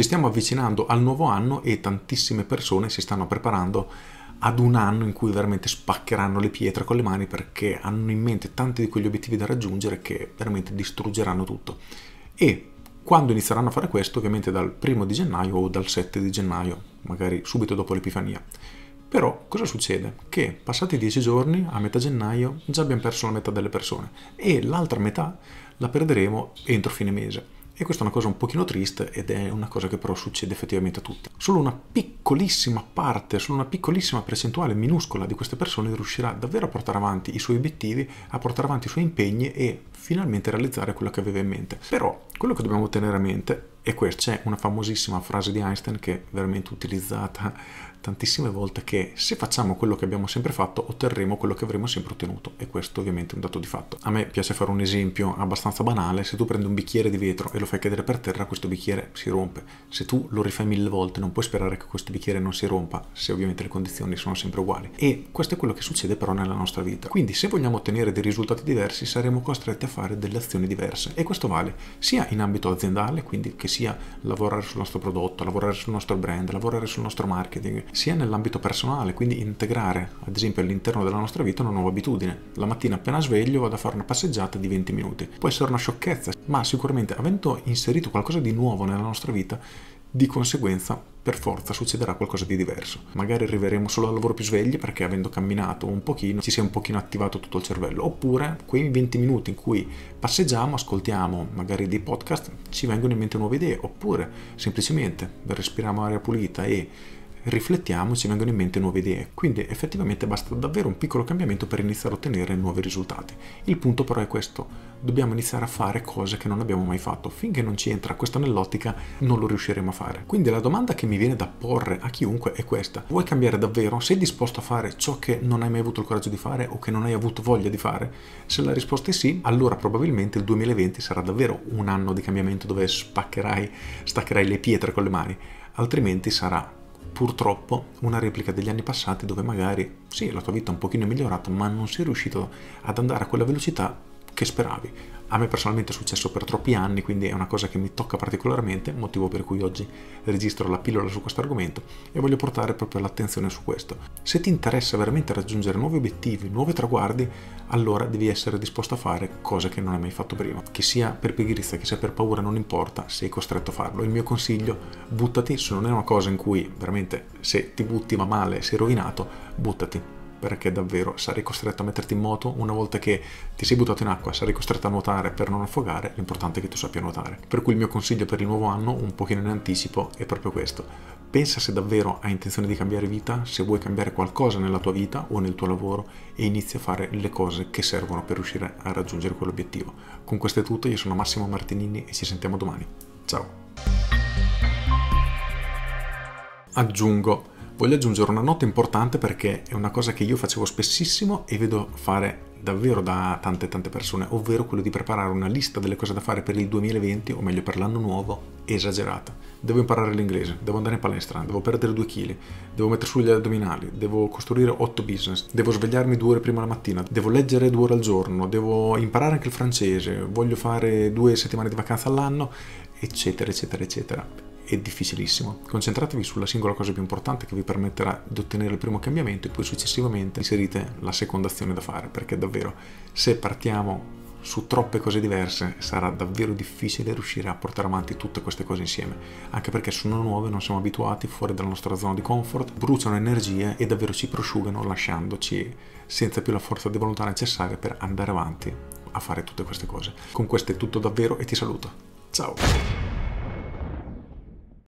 Ci stiamo avvicinando al nuovo anno e tantissime persone si stanno preparando ad un anno in cui veramente spaccheranno le pietre con le mani perché hanno in mente tanti di quegli obiettivi da raggiungere che veramente distruggeranno tutto. E quando inizieranno a fare questo, ovviamente dal primo di gennaio o dal 7 di gennaio, magari subito dopo l'Epifania. Però cosa succede? Che passati dieci giorni, a metà gennaio, già abbiamo perso la metà delle persone e l'altra metà la perderemo entro fine mese. E questa è una cosa un pochino triste ed è una cosa che però succede effettivamente a tutti. Solo una piccolissima parte, solo una piccolissima percentuale minuscola di queste persone riuscirà davvero a portare avanti i suoi obiettivi, a portare avanti i suoi impegni e finalmente realizzare quello che aveva in mente. Però quello che dobbiamo tenere a mente è questo. C'è una famosissima frase di Einstein che è veramente utilizzata tantissime volte che se facciamo quello che abbiamo sempre fatto otterremo quello che avremo sempre ottenuto e questo ovviamente è un dato di fatto. A me piace fare un esempio abbastanza banale, se tu prendi un bicchiere di vetro e lo fai cadere per terra questo bicchiere si rompe, se tu lo rifai mille volte non puoi sperare che questo bicchiere non si rompa se ovviamente le condizioni sono sempre uguali e questo è quello che succede però nella nostra vita. Quindi se vogliamo ottenere dei risultati diversi saremo costretti a fare delle azioni diverse e questo vale sia in ambito aziendale, quindi che sia lavorare sul nostro prodotto, lavorare sul nostro brand, lavorare sul nostro marketing, sia nell'ambito personale, quindi integrare ad esempio all'interno della nostra vita una nuova abitudine. La mattina appena sveglio vado a fare una passeggiata di 20 minuti. Può essere una sciocchezza, ma sicuramente avendo inserito qualcosa di nuovo nella nostra vita, di conseguenza per forza succederà qualcosa di diverso. Magari arriveremo solo al lavoro più svegli perché avendo camminato un pochino ci si è un pochino attivato tutto il cervello, oppure quei 20 minuti in cui passeggiamo, ascoltiamo magari dei podcast, ci vengono in mente nuove idee, oppure semplicemente respiriamo aria pulita e riflettiamo, ci vengono in mente nuove idee. Quindi effettivamente basta davvero un piccolo cambiamento per iniziare a ottenere nuovi risultati. Il punto però è questo, dobbiamo iniziare a fare cose che non abbiamo mai fatto. Finché non ci entra questo nell'ottica non lo riusciremo a fare. Quindi la domanda che mi viene da porre a chiunque è questa. Vuoi cambiare davvero? Sei disposto a fare ciò che non hai mai avuto il coraggio di fare o che non hai avuto voglia di fare? Se la risposta è sì, allora probabilmente il 2020 sarà davvero un anno di cambiamento dove spaccherai, staccherai le pietre con le mani. Altrimenti sarà purtroppo una replica degli anni passati dove magari sì, la tua vita è un pochino migliorata, ma non sei riuscito ad andare a quella velocità che speravi. A me personalmente è successo per troppi anni, quindi è una cosa che mi tocca particolarmente, motivo per cui oggi registro la pillola su questo argomento e voglio portare proprio l'attenzione su questo. Se ti interessa veramente raggiungere nuovi obiettivi, nuovi traguardi, allora devi essere disposto a fare cose che non hai mai fatto prima. Che sia per pigrizia, che sia per paura, non importa, sei costretto a farlo. Il mio consiglio, buttati, se non è una cosa in cui veramente se ti butti ma male, sei rovinato, buttati perché davvero sarai costretto a metterti in moto una volta che ti sei buttato in acqua, sarai costretto a nuotare per non affogare, l'importante è che tu sappia nuotare. Per cui il mio consiglio per il nuovo anno, un pochino in anticipo, è proprio questo. Pensa se davvero hai intenzione di cambiare vita, se vuoi cambiare qualcosa nella tua vita o nel tuo lavoro e inizi a fare le cose che servono per riuscire a raggiungere quell'obiettivo. Con questo è tutto, io sono Massimo Martinini e ci sentiamo domani. Ciao! Aggiungo Voglio aggiungere una nota importante perché è una cosa che io facevo spessissimo e vedo fare davvero da tante tante persone, ovvero quello di preparare una lista delle cose da fare per il 2020 o meglio per l'anno nuovo esagerata. Devo imparare l'inglese, devo andare in palestra, devo perdere 2 kg, devo mettere su gli addominali, devo costruire 8 business, devo svegliarmi due ore prima la mattina, devo leggere due ore al giorno, devo imparare anche il francese, voglio fare due settimane di vacanza all'anno, eccetera, eccetera, eccetera è difficilissimo. Concentratevi sulla singola cosa più importante che vi permetterà di ottenere il primo cambiamento e poi successivamente inserite la seconda azione da fare, perché davvero se partiamo su troppe cose diverse sarà davvero difficile riuscire a portare avanti tutte queste cose insieme, anche perché sono nuove, non siamo abituati, fuori dalla nostra zona di comfort, bruciano energie e davvero ci prosciugano lasciandoci senza più la forza di volontà necessaria per andare avanti a fare tutte queste cose. Con questo è tutto davvero e ti saluto. Ciao!